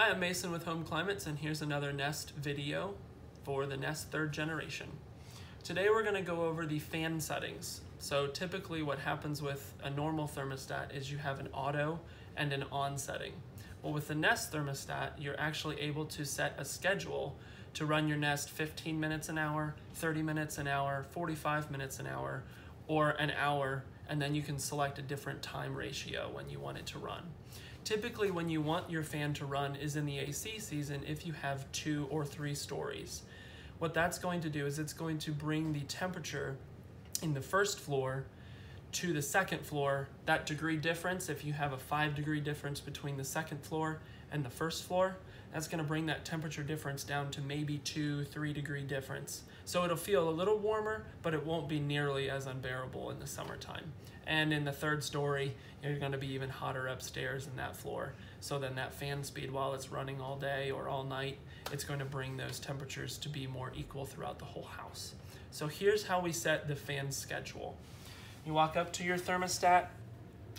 Hi, I'm Mason with Home Climates, and here's another Nest video for the Nest third generation. Today we're going to go over the fan settings. So typically what happens with a normal thermostat is you have an auto and an on setting. Well, with the Nest thermostat, you're actually able to set a schedule to run your Nest 15 minutes an hour, 30 minutes an hour, 45 minutes an hour, or an hour, and then you can select a different time ratio when you want it to run. Typically, when you want your fan to run is in the AC season if you have two or three stories. What that's going to do is it's going to bring the temperature in the first floor to the second floor. That degree difference, if you have a five degree difference between the second floor and the first floor, that's going to bring that temperature difference down to maybe two, three degree difference. So it'll feel a little warmer, but it won't be nearly as unbearable in the summertime. And in the third story, you're going to be even hotter upstairs in that floor. So then that fan speed, while it's running all day or all night, it's going to bring those temperatures to be more equal throughout the whole house. So here's how we set the fan schedule. You walk up to your thermostat,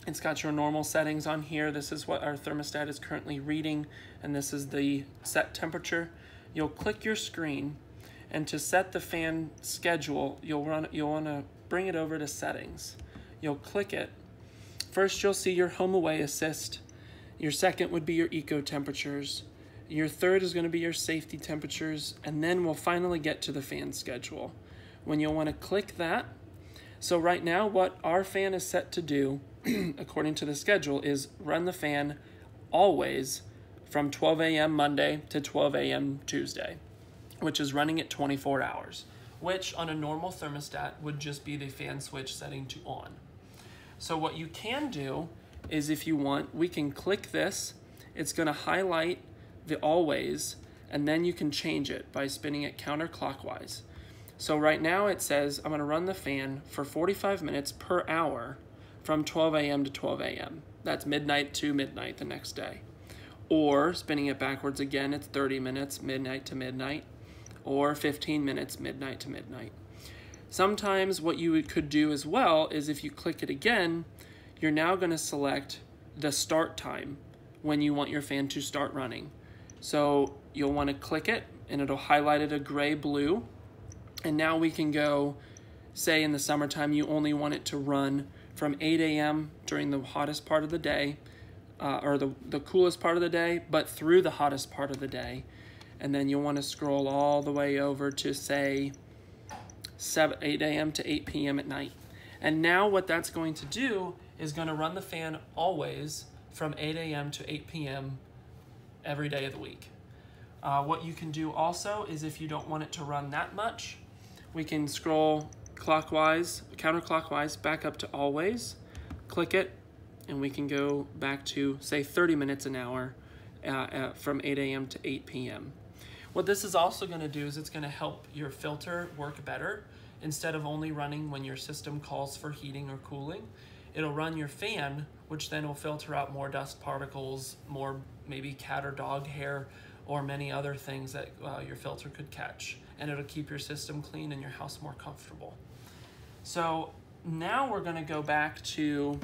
it's got your normal settings on here. This is what our thermostat is currently reading, and this is the set temperature. You'll click your screen, and to set the fan schedule, you'll run. You'll want to bring it over to settings. You'll click it. First, you'll see your home away assist. Your second would be your eco temperatures. Your third is going to be your safety temperatures, and then we'll finally get to the fan schedule. When you'll want to click that. So right now, what our fan is set to do according to the schedule, is run the fan always from 12 a.m. Monday to 12 a.m. Tuesday, which is running at 24 hours, which on a normal thermostat would just be the fan switch setting to on. So what you can do is if you want, we can click this, it's gonna highlight the always, and then you can change it by spinning it counterclockwise. So right now it says I'm gonna run the fan for 45 minutes per hour from 12 a.m. to 12 a.m. That's midnight to midnight the next day. Or spinning it backwards again, it's 30 minutes, midnight to midnight, or 15 minutes, midnight to midnight. Sometimes what you could do as well is if you click it again, you're now going to select the start time when you want your fan to start running. So you'll want to click it and it'll highlight it a gray blue. And now we can go, say in the summertime, you only want it to run from 8 a.m. during the hottest part of the day, uh, or the, the coolest part of the day, but through the hottest part of the day. And then you'll want to scroll all the way over to, say, 7, 8 a.m. to 8 p.m. at night. And now what that's going to do is going to run the fan always from 8 a.m. to 8 p.m. every day of the week. Uh, what you can do also is if you don't want it to run that much, we can scroll clockwise, counterclockwise, back up to always, click it, and we can go back to, say, 30 minutes an hour uh, uh, from 8 a.m. to 8 p.m. What this is also going to do is it's going to help your filter work better. Instead of only running when your system calls for heating or cooling, it'll run your fan, which then will filter out more dust particles, more maybe cat or dog hair, or many other things that uh, your filter could catch. And it'll keep your system clean and your house more comfortable. So now we're going to go back to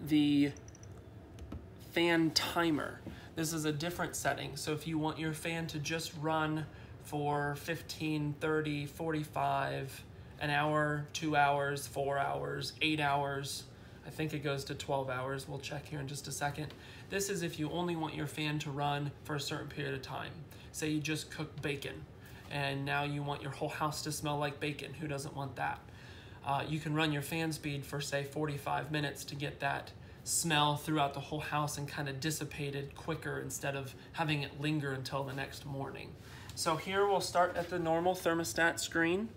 the fan timer. This is a different setting. So if you want your fan to just run for 15, 30, 45, an hour, two hours, four hours, eight hours, I think it goes to 12 hours. We'll check here in just a second. This is if you only want your fan to run for a certain period of time. Say you just cook bacon and now you want your whole house to smell like bacon. Who doesn't want that? Uh, you can run your fan speed for say 45 minutes to get that smell throughout the whole house and kind of dissipated quicker instead of having it linger until the next morning. So here we'll start at the normal thermostat screen.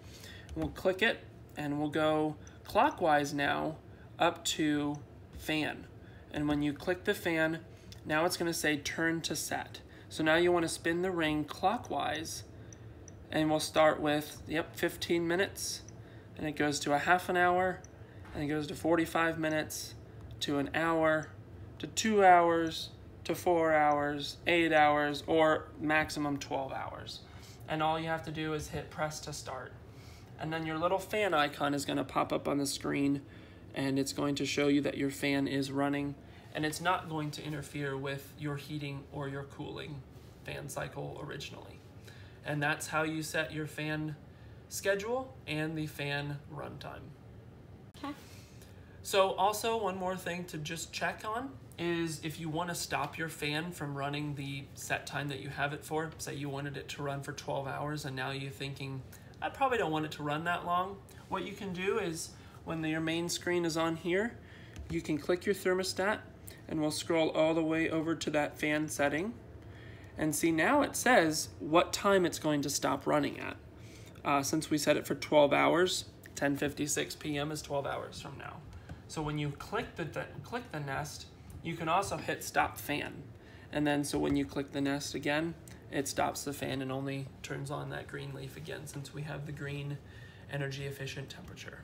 We'll click it and we'll go clockwise now up to fan. And when you click the fan, now it's gonna say turn to set. So now you wanna spin the ring clockwise and we'll start with, yep, 15 minutes, and it goes to a half an hour, and it goes to 45 minutes, to an hour, to two hours, to four hours, eight hours, or maximum 12 hours. And all you have to do is hit press to start. And then your little fan icon is gonna pop up on the screen, and it's going to show you that your fan is running. and it's not going to interfere with your heating or your cooling fan cycle originally. And that's how you set your fan schedule and the fan runtime. Okay. So also one more thing to just check on is if you want to stop your fan from running the set time that you have it for, say you wanted it to run for 12 hours and now you're thinking, I probably don't want it to run that long. What you can do is when your main screen is on here, you can click your thermostat and we'll scroll all the way over to that fan setting and see now it says what time it's going to stop running at. Uh, since we set it for 12 hours, 10:56 p.m. is 12 hours from now. So when you click the, click the nest, you can also hit stop fan. And then so when you click the nest again, it stops the fan and only turns on that green leaf again since we have the green energy efficient temperature.